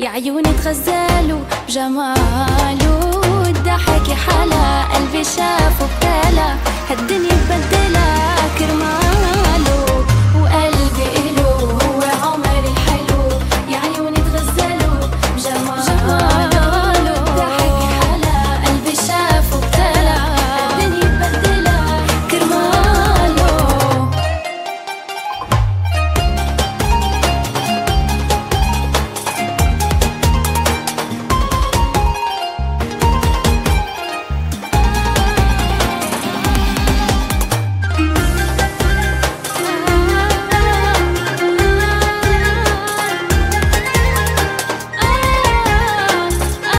يا عيوني تغزلوا بجماله الضحك حلا قلبي شافه بكالا هالدنيا تبدل